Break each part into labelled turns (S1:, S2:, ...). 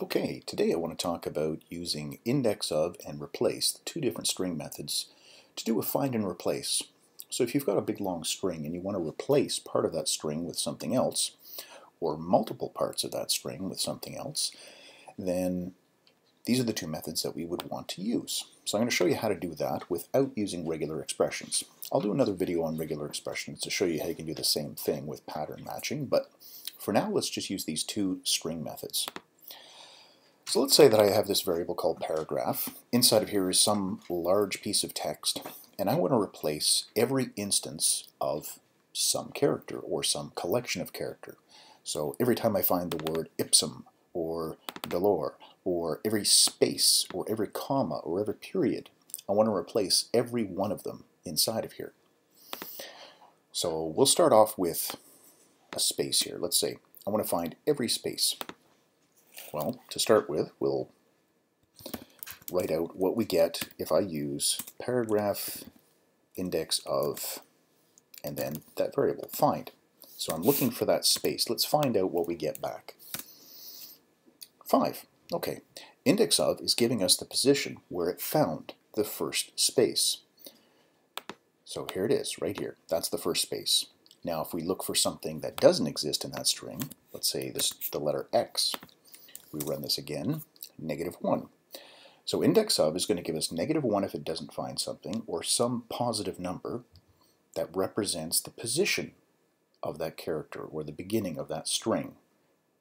S1: Okay, today I want to talk about using indexOf and replace, two different string methods, to do a find and replace. So if you've got a big long string and you want to replace part of that string with something else, or multiple parts of that string with something else, then these are the two methods that we would want to use. So I'm going to show you how to do that without using regular expressions. I'll do another video on regular expressions to show you how you can do the same thing with pattern matching, but for now let's just use these two string methods. So let's say that I have this variable called paragraph. Inside of here is some large piece of text, and I want to replace every instance of some character or some collection of character. So every time I find the word ipsum or dolor or every space or every comma or every period, I want to replace every one of them inside of here. So we'll start off with a space here. Let's say I want to find every space. Well, to start with, we'll write out what we get if I use paragraph indexOf and then that variable, find. So I'm looking for that space. Let's find out what we get back. 5. Okay. indexOf is giving us the position where it found the first space. So here it is, right here. That's the first space. Now if we look for something that doesn't exist in that string, let's say this the letter x, we run this again, negative 1. So indexOf is going to give us negative 1 if it doesn't find something, or some positive number that represents the position of that character, or the beginning of that string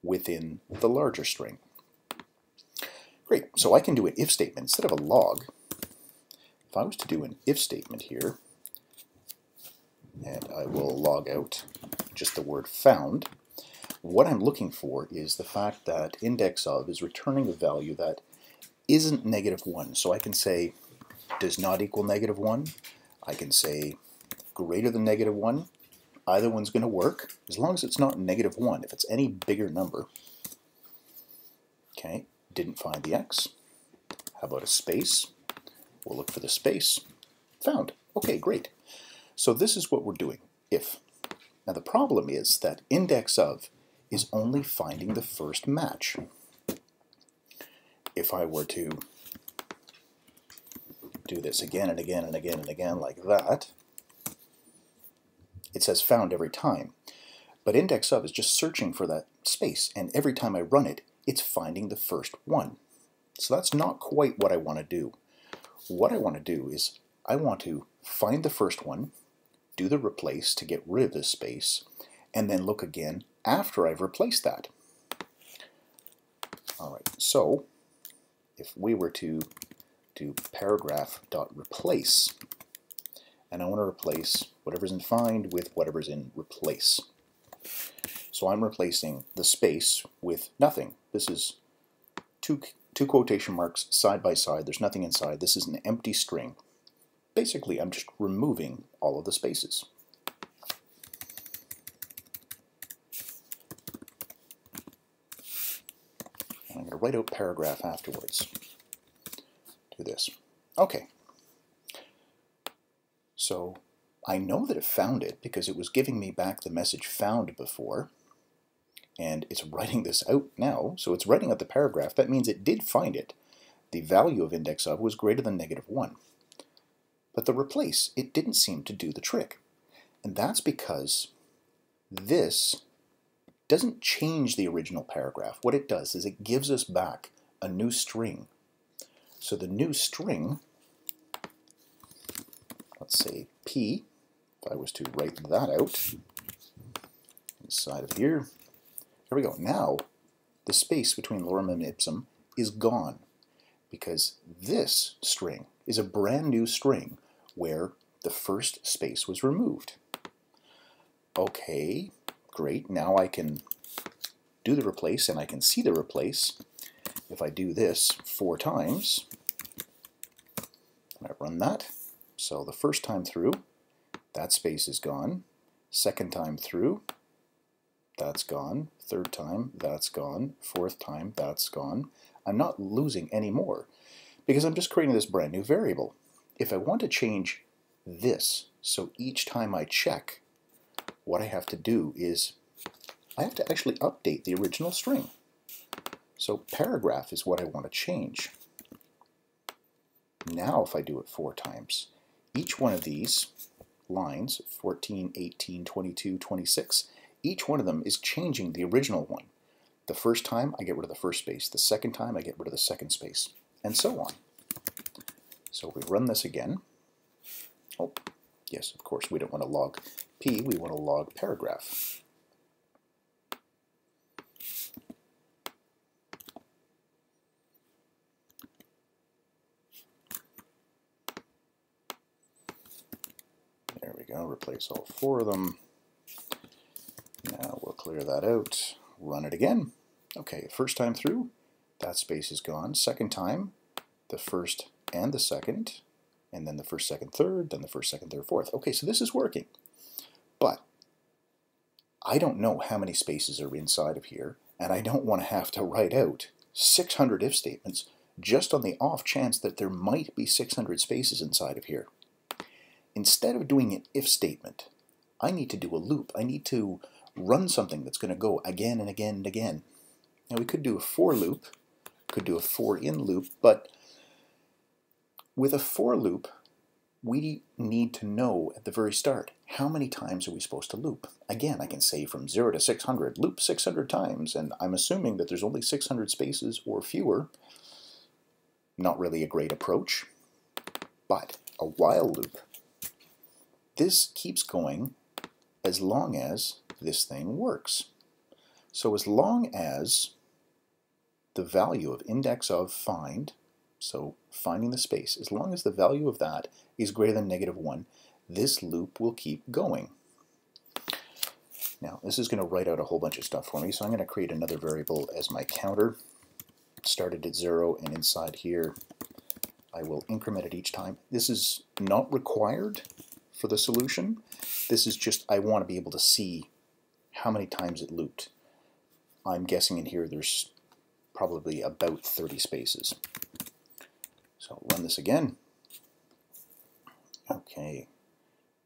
S1: within the larger string. Great, so I can do an if statement instead of a log. If I was to do an if statement here, and I will log out just the word found, what I'm looking for is the fact that indexOf is returning a value that isn't negative 1. So I can say does not equal negative 1. I can say greater than negative 1. Either one's going to work as long as it's not negative 1. If it's any bigger number, okay, didn't find the x. How about a space? We'll look for the space. Found. Okay, great. So this is what we're doing, if. Now the problem is that indexOf is only finding the first match. If I were to do this again and again and again and again like that, it says found every time. But indexOf is just searching for that space, and every time I run it, it's finding the first one. So that's not quite what I want to do. What I want to do is I want to find the first one, do the replace to get rid of this space, and then look again after I've replaced that. All right, so if we were to do paragraph dot replace, and I want to replace whatever's in find with whatever's in replace. So I'm replacing the space with nothing. This is two, two quotation marks side by side. There's nothing inside. This is an empty string. Basically, I'm just removing all of the spaces. I'm going to write out paragraph afterwards. Do this. Okay. So I know that it found it because it was giving me back the message found before. And it's writing this out now. So it's writing out the paragraph. That means it did find it. The value of indexOf was greater than negative 1. But the replace, it didn't seem to do the trick. And that's because this doesn't change the original paragraph. What it does is it gives us back a new string. So the new string, let's say P, if I was to write that out inside of here, there we go. Now the space between lorem and ipsum is gone because this string is a brand new string where the first space was removed. Okay, great. Now I can do the replace and I can see the replace. If I do this four times, and I run that, so the first time through, that space is gone. Second time through, that's gone. Third time, that's gone. Fourth time, that's gone. I'm not losing any more because I'm just creating this brand new variable. If I want to change this, so each time I check, what I have to do is I have to actually update the original string. So paragraph is what I want to change. Now if I do it four times, each one of these lines, 14, 18, 22, 26, each one of them is changing the original one. The first time I get rid of the first space, the second time I get rid of the second space, and so on. So we run this again. Oh, yes, of course, we don't want to log P, we want to log paragraph. There we go, replace all four of them. Now we'll clear that out, run it again. Okay, first time through, that space is gone. Second time, the first and the second, and then the first, second, third, then the first, second, third, fourth. Okay, so this is working. But I don't know how many spaces are inside of here, and I don't want to have to write out 600 if statements just on the off chance that there might be 600 spaces inside of here. Instead of doing an if statement, I need to do a loop. I need to run something that's going to go again and again and again. Now we could do a for loop, could do a for in loop, but with a for loop, we need to know at the very start, how many times are we supposed to loop? Again, I can say from 0 to 600, loop 600 times, and I'm assuming that there's only 600 spaces or fewer. Not really a great approach, but a while loop. This keeps going as long as this thing works. So as long as the value of indexOf find so finding the space, as long as the value of that is greater than negative 1, this loop will keep going. Now, this is going to write out a whole bunch of stuff for me, so I'm going to create another variable as my counter. Started at 0, and inside here, I will increment it each time. This is not required for the solution. This is just, I want to be able to see how many times it looped. I'm guessing in here there's probably about 30 spaces. So I'll run this again. Okay,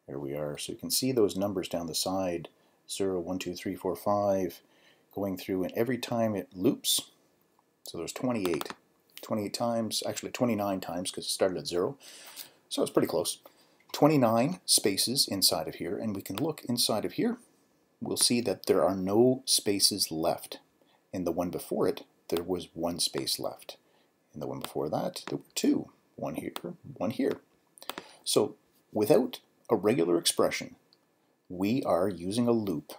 S1: there we are. So you can see those numbers down the side, 0, 1, 2, 3, 4, 5, going through, and every time it loops, so there's 28, 28 times, actually 29 times because it started at 0, so it's pretty close. 29 spaces inside of here, and we can look inside of here. We'll see that there are no spaces left. In the one before it, there was one space left. And the one before that, there were two. One here, one here. So without a regular expression, we are using a loop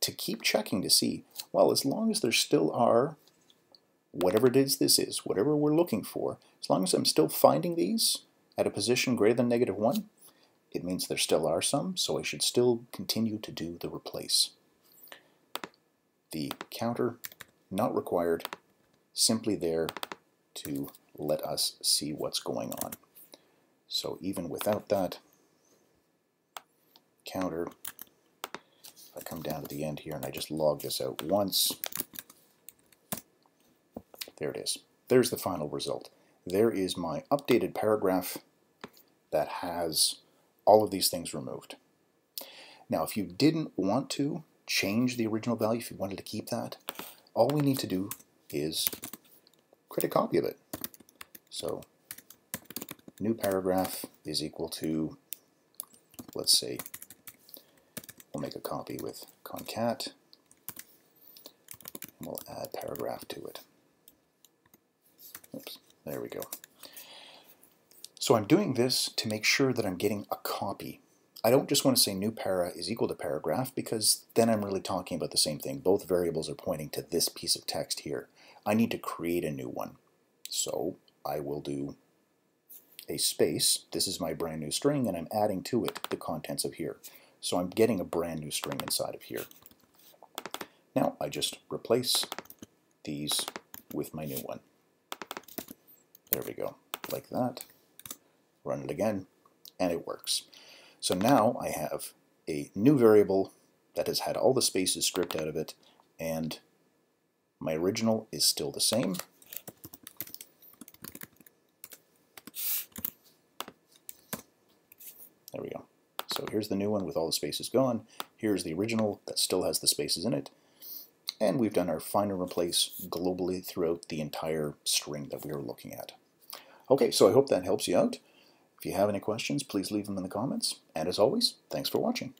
S1: to keep checking to see, well, as long as there still are whatever it is this is, whatever we're looking for, as long as I'm still finding these at a position greater than negative 1, it means there still are some, so I should still continue to do the replace. The counter, not required, simply there to let us see what's going on. So even without that counter, if I come down to the end here and I just log this out once, there it is. There's the final result. There is my updated paragraph that has all of these things removed. Now, if you didn't want to change the original value, if you wanted to keep that, all we need to do is create a copy of it. So new paragraph is equal to, let's say, we'll make a copy with concat, and we'll add paragraph to it. Oops, there we go. So I'm doing this to make sure that I'm getting a copy. I don't just want to say new para is equal to paragraph because then I'm really talking about the same thing. Both variables are pointing to this piece of text here. I need to create a new one. So I will do a space. This is my brand new string, and I'm adding to it the contents of here. So I'm getting a brand new string inside of here. Now I just replace these with my new one. There we go, like that. Run it again, and it works. So now I have a new variable that has had all the spaces stripped out of it, and my original is still the same. There we go. So here's the new one with all the spaces gone. Here's the original that still has the spaces in it. And we've done our find and replace globally throughout the entire string that we are looking at. Okay, so I hope that helps you out. If you have any questions, please leave them in the comments. And as always, thanks for watching.